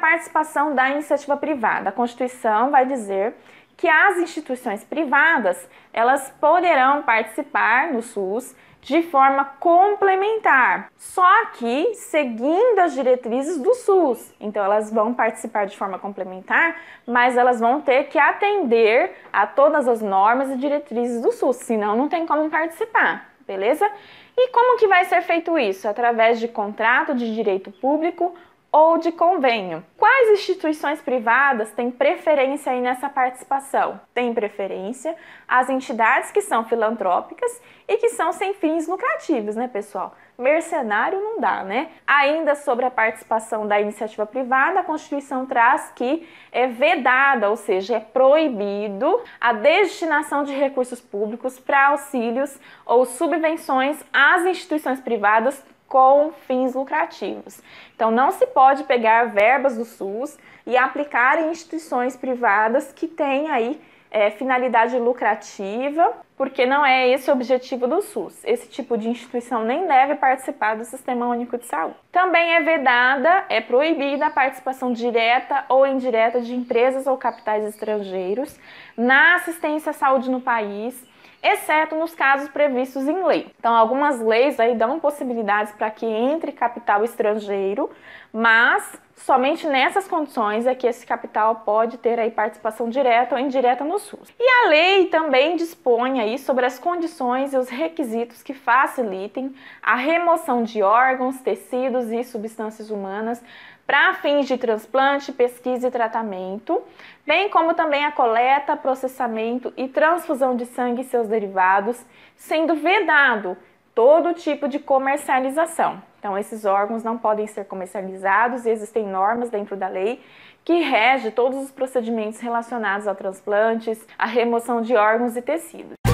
participação da iniciativa privada. A Constituição vai dizer que as instituições privadas, elas poderão participar no SUS de forma complementar, só que seguindo as diretrizes do SUS. Então elas vão participar de forma complementar, mas elas vão ter que atender a todas as normas e diretrizes do SUS, senão não tem como participar, beleza? E como que vai ser feito isso? Através de contrato de direito público ou de convênio. Quais instituições privadas têm preferência aí nessa participação? Tem preferência as entidades que são filantrópicas e que são sem fins lucrativos, né, pessoal? Mercenário não dá, né? Ainda sobre a participação da iniciativa privada, a Constituição traz que é vedada, ou seja, é proibido a destinação de recursos públicos para auxílios ou subvenções às instituições privadas com fins lucrativos. Então, não se pode pegar verbas do SUS e aplicar em instituições privadas que têm aí é, finalidade lucrativa, porque não é esse o objetivo do SUS. Esse tipo de instituição nem deve participar do Sistema Único de Saúde. Também é vedada, é proibida a participação direta ou indireta de empresas ou capitais estrangeiros na assistência à saúde no país exceto nos casos previstos em lei. Então, algumas leis aí dão possibilidades para que entre capital estrangeiro, mas somente nessas condições é que esse capital pode ter aí participação direta ou indireta no SUS. E a lei também dispõe aí sobre as condições e os requisitos que facilitem a remoção de órgãos, tecidos e substâncias humanas para fins de transplante, pesquisa e tratamento, bem como também a coleta, processamento e transfusão de sangue e seus derivados, sendo vedado todo tipo de comercialização. Então, esses órgãos não podem ser comercializados e existem normas dentro da lei que rege todos os procedimentos relacionados a transplantes, a remoção de órgãos e tecidos.